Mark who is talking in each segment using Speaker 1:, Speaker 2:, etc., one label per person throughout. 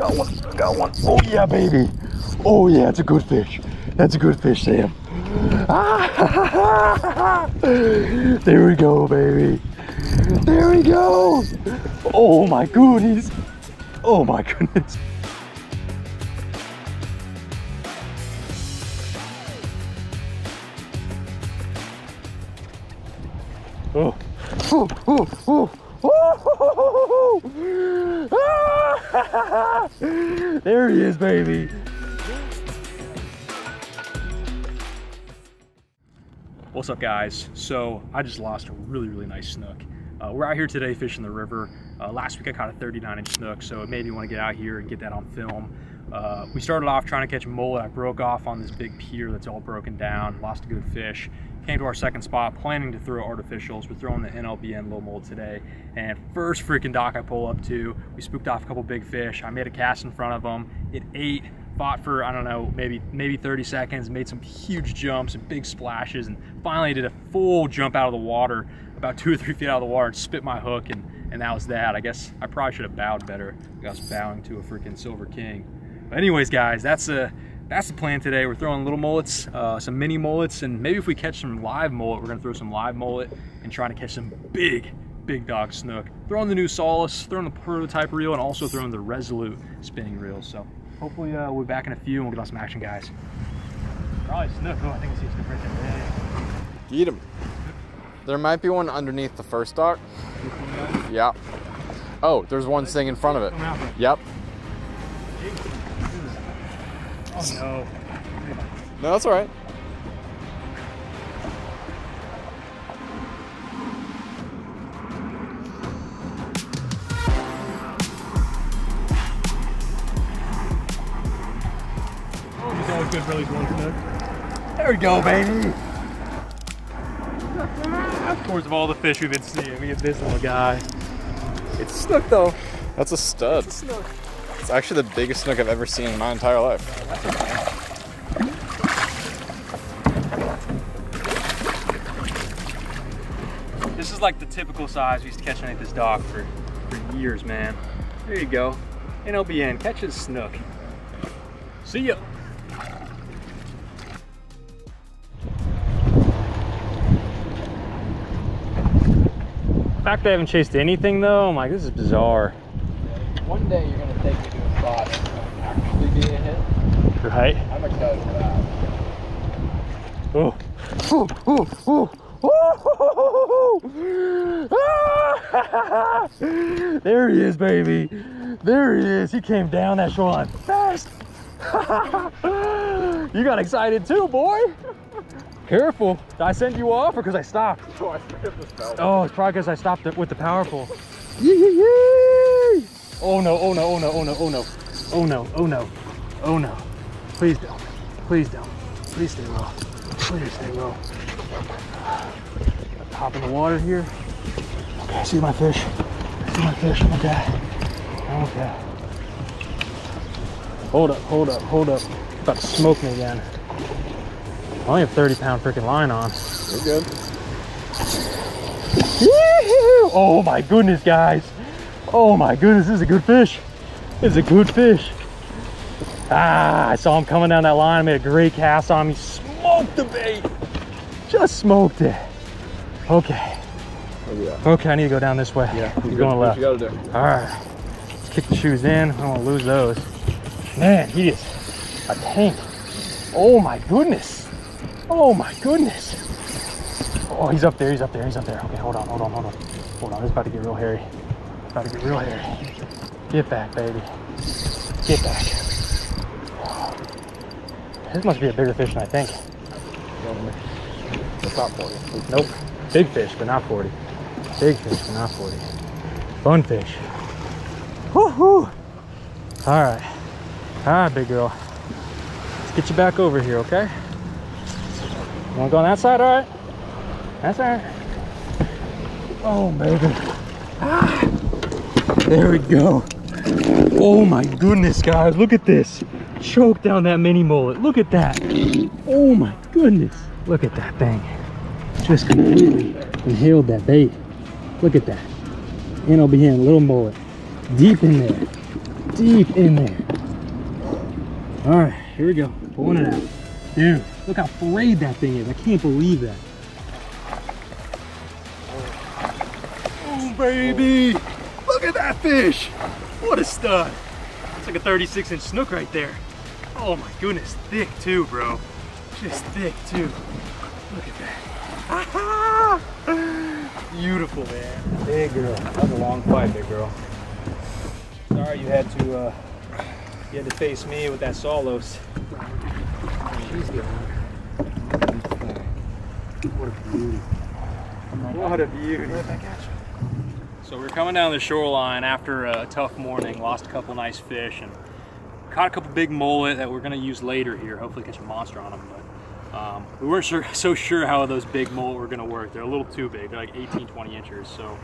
Speaker 1: Got one, got one. Oh yeah, baby. Oh yeah, it's a good fish. That's a good fish, Sam. There we go, baby. There we go. Oh my goodness. Oh my goodness. Oh, oh, oh, oh. There he is, baby.
Speaker 2: What's up guys? So I just lost a really, really nice snook. Uh, we're out here today fishing the river. Uh, last week I caught a 39 inch snook, so it made me want to get out here and get that on film. Uh, we started off trying to catch a mullet. I broke off on this big pier that's all broken down, lost a good fish. Came to our second spot, planning to throw artificials. We're throwing the NLBN low mold today. And first freaking dock I pull up to, we spooked off a couple big fish. I made a cast in front of them. It ate, fought for, I don't know, maybe maybe 30 seconds, made some huge jumps and big splashes, and finally did a full jump out of the water, about two or three feet out of the water, and spit my hook, and, and that was that. I guess I probably should have bowed better. I was bowing to a freaking Silver King. But anyways, guys, that's a that's the plan today. We're throwing little mullets, uh, some mini mullets, and maybe if we catch some live mullet, we're gonna throw some live mullet and trying to catch some big, big dog snook. Throwing the new Salos, throwing the prototype reel, and also throwing the Resolute spinning reel. So hopefully uh, we'll be back in a few and we'll get on some action, guys. Probably snook. Oh, I think I see a snook right there.
Speaker 3: Eat them. There might be one underneath the first dock. Yeah. Oh, there's one sitting in front of it. Yep.
Speaker 2: Oh no.
Speaker 3: No, that's all right.
Speaker 2: It's always good for at least one snook.
Speaker 1: There we go, baby.
Speaker 2: Of course, of all the fish we've been seeing, we get this little guy. It's snook though.
Speaker 3: That's a stud. It's actually the biggest snook I've ever seen in my entire life.
Speaker 2: This is like the typical size we used to catch underneath this dock for, for years, man. There you go. NLBN, catches snook. See ya. The fact I haven't chased anything though, I'm like, this is bizarre.
Speaker 3: One day you're gonna take me to a spot and actually be a hit.
Speaker 2: Right?
Speaker 3: I'm excited for that.
Speaker 2: Oh,
Speaker 1: Oh, oh, oh. Oh! there he is, baby. There he is. He came down that shoreline fast. you got excited too, boy. Careful. Did I send you off or because I stopped?
Speaker 3: Oh, I.
Speaker 1: Oh, it's probably because I stopped it with the powerful. Yee-hee-hee! Oh no, oh no, oh no, oh no, oh no. Oh no, oh no, oh no. Please don't. Please don't. Please stay low. Please stay low. Hop in the water here. Okay, I see my fish. I see my fish. I'm okay. I'm okay. Hold up, hold up, hold up. About to smoke me again. I only have 30 pound freaking line on.
Speaker 3: You're good.
Speaker 1: Oh my goodness, guys. Oh my goodness, this is a good fish. This is a good fish. Ah, I saw him coming down that line. I made a great cast on him. He smoked the bait. Just smoked it. Okay.
Speaker 3: Oh, yeah.
Speaker 1: Okay, I need to go down this way.
Speaker 3: Yeah,
Speaker 1: You're going left.
Speaker 3: You gotta do?
Speaker 1: All right. Let's kick the shoes in. I don't want to lose those. Man, he is a tank. Oh my goodness. Oh my goodness. Oh, he's up there. He's up there. He's up there. Okay, hold on, hold on, hold on. Hold on. This is about to get real hairy. About to get real hairy. Get back, baby. Get back. This must be a bigger fish than I think.
Speaker 3: It's not for you.
Speaker 1: Nope. Big fish, but not 40. Big fish, but not 40. Fun fish. Woohoo! All right. All right, big girl. Let's get you back over here, okay? You wanna go on that side? All right. That's all right. Oh, baby. Ah. There we go. Oh my goodness, guys. Look at this. Choke down that mini mullet. Look at that. Oh my goodness. Look at that thing. Just completely inhaled that bait. Look at that. NLBN, little mullet. Deep in there.
Speaker 2: deep in there. All right, here we go. Pulling it out. Dude, look how frayed that thing is. I can't believe that.
Speaker 1: Oh, baby. Look at that fish. What a stud. It's like a 36 inch snook right there. Oh my goodness, thick too, bro. Just thick too. Look at that. Beautiful, man.
Speaker 2: Big girl. That was a long fight, big girl.
Speaker 1: Sorry you had to uh, you had to face me with that Salos.
Speaker 2: She's gone. What a beauty.
Speaker 1: What a beauty. So we're coming down the shoreline after a tough morning, lost a couple nice fish, and caught a couple big mullet that we're gonna use later here. Hopefully catch a monster on them, but um, we weren't sure, so sure how those big mullet were gonna work. They're a little too big. They're like 18, 20 inches. So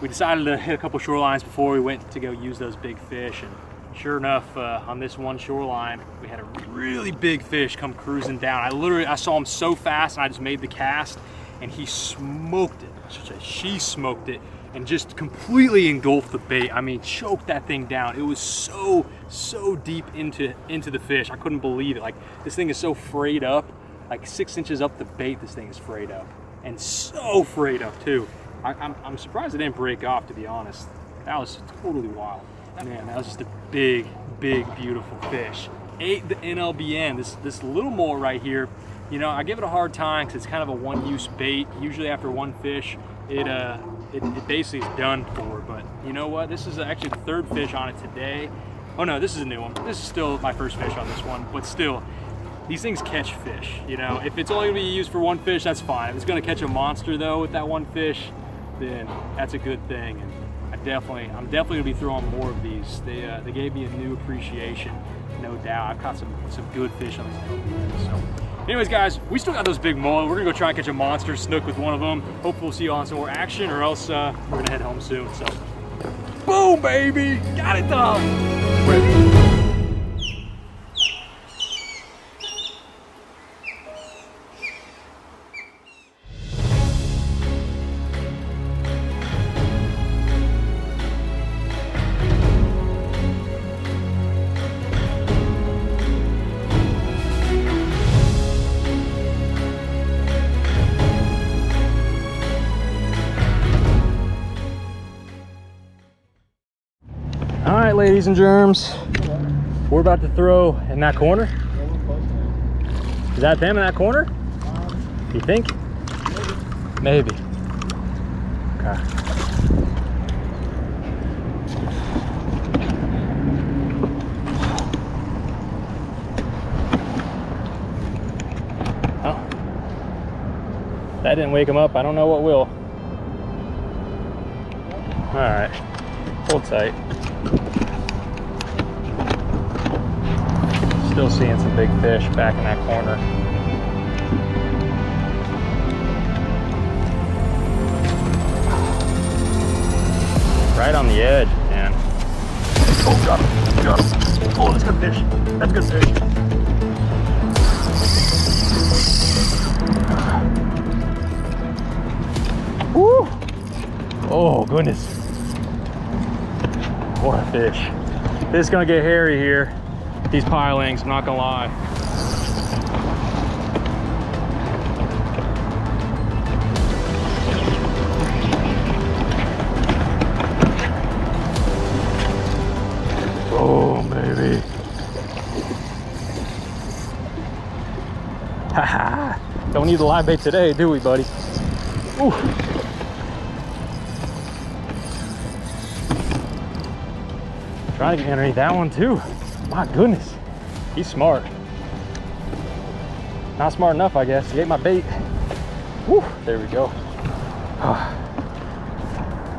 Speaker 1: we decided to hit a couple shorelines before we went to go use those big fish. And sure enough, uh, on this one shoreline, we had a really big fish come cruising down. I literally, I saw him so fast and I just made the cast and he smoked it. She smoked it and just completely engulfed the bait. I mean, choked that thing down. It was so, so deep into, into the fish. I couldn't believe it. Like this thing is so frayed up, like six inches up the bait, this thing is frayed up and so frayed up too. I, I'm, I'm surprised it didn't break off, to be honest. That was totally wild. Man, that was just a big, big, beautiful fish. Ate the NLBN, this, this little mole right here. You know, I give it a hard time because it's kind of a one-use bait. Usually after one fish, it, uh, it, it basically is done for. But you know what? This is actually the third fish on it today. Oh no, this is a new one. This is still my first fish on this one, but still, these things catch fish. You know, if it's only gonna be used for one fish, that's fine. If it's gonna catch a monster though with that one fish, then that's a good thing. And I definitely, I'm definitely gonna be throwing more of these. They, uh, they gave me a new appreciation, no doubt. I've caught some, some good fish on these so. Anyways, guys, we still got those big mullet. We're gonna go try and catch a monster snook with one of them. Hopefully we'll see you on some more action or else uh, we're gonna head home soon, so. Boom, baby! Got it done!
Speaker 2: Right, ladies and germs. We're about to throw in that corner. Is that them in that corner? You think? Maybe. Okay. Oh. That didn't wake him up. I don't know what will. All right. Hold tight. Still seeing some big fish back in that corner. Right on the edge, man. Oh, got him. Got him. Oh, that's good fish. That's good fish. Woo! Oh, goodness. What a fish. This is gonna get hairy here. These pilings, I'm not gonna lie. Oh. Don't need the live bait today, do we, buddy? Ooh. Trying to get underneath that one too. My goodness, he's smart. Not smart enough, I guess. He ate my bait. Whew, there we go. Oh,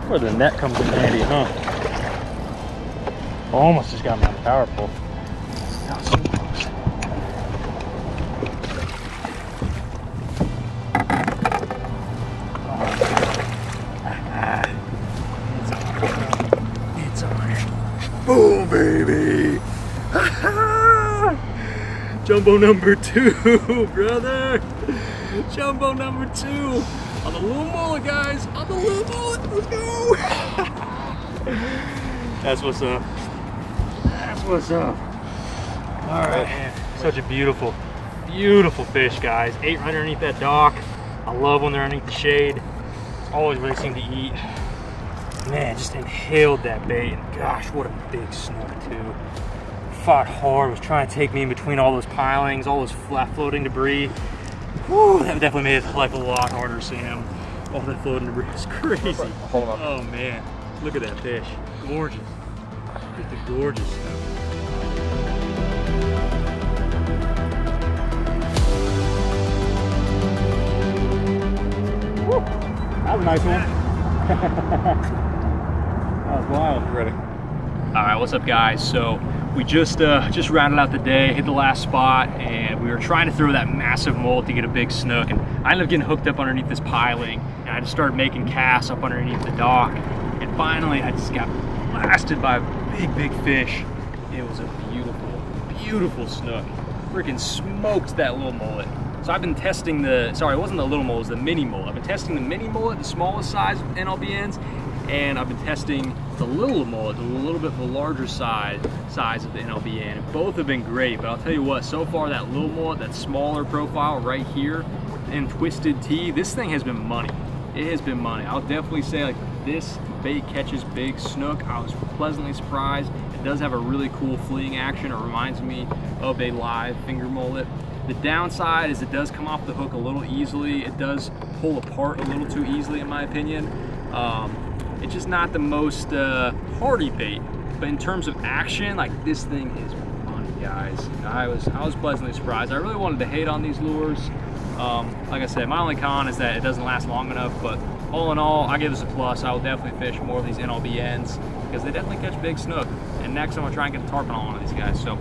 Speaker 2: Where the net comes in handy, huh? Almost just got my power pull. So.
Speaker 1: Boom, baby! Jumbo number two, brother! Jumbo number two! On the little guys! On the little! Let's go! That's what's up.
Speaker 2: That's what's up? All right. Such a beautiful, beautiful fish, guys. Eight right underneath that dock. I love when they're underneath the shade. Always racing to eat. Man, just inhaled that bait. And gosh, what a big snook, too. Fought hard, was trying to take me in between all those pilings, all those flat floating debris. Whew, that definitely made life a lot harder, Sam. All that floating debris is crazy.
Speaker 3: Hold on.
Speaker 2: Oh man, look at that fish. Gorgeous. Just a gorgeous snook. That was a nice one. that was wild.
Speaker 3: Ready?
Speaker 1: All right, what's up, guys? So we just uh, just rounded out the day, hit the last spot, and we were trying to throw that massive mullet to get a big snook. And I ended up getting hooked up underneath this piling, and I just started making casts up underneath the dock. And finally, I just got blasted by a big, big fish. It was a beautiful, beautiful snook. Freaking smoked that little mullet. So I've been testing the, sorry, it wasn't the little mullet, it was the mini mullet. I've been testing the mini mullet, the smallest size NLBNs, and I've been testing the little mullet, the little bit of the larger size size of the NLBN. And both have been great, but I'll tell you what, so far that little mullet, that smaller profile right here, and Twisted T, this thing has been money. It has been money. I'll definitely say like this bait catches big snook. I was pleasantly surprised. It does have a really cool fleeing action. It reminds me of a live finger mullet. The downside is it does come off the hook a little easily. It does pull apart a little too easily in my opinion. Um, it's just not the most uh, hardy bait. But in terms of action, like this thing is money, guys. I was I was pleasantly surprised. I really wanted to hate on these lures. Um, like I said, my only con is that it doesn't last long enough. But all in all, I give this a plus. I will definitely fish more of these NLBNs because they definitely catch big snook. And next I'm gonna try and get a tarpon on one of these guys. So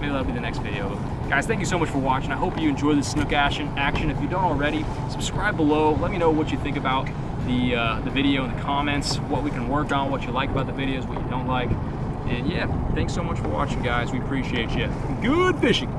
Speaker 1: maybe that'll be the next video. Guys, thank you so much for watching. I hope you enjoy this snook. Action. If you don't already, subscribe below. Let me know what you think about the uh, the video in the comments. What we can work on, what you like about the videos, what you don't like. And yeah, thanks so much for watching, guys. We appreciate you. Good fishing.